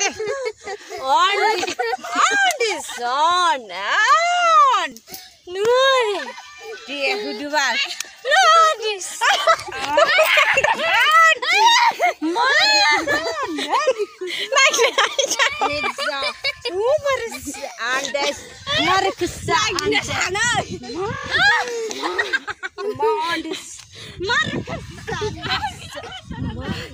deh. On, on this on, on. Nur, Dia huduan. nur this. Andes, marikusa andes. Mondes, marikusa andes.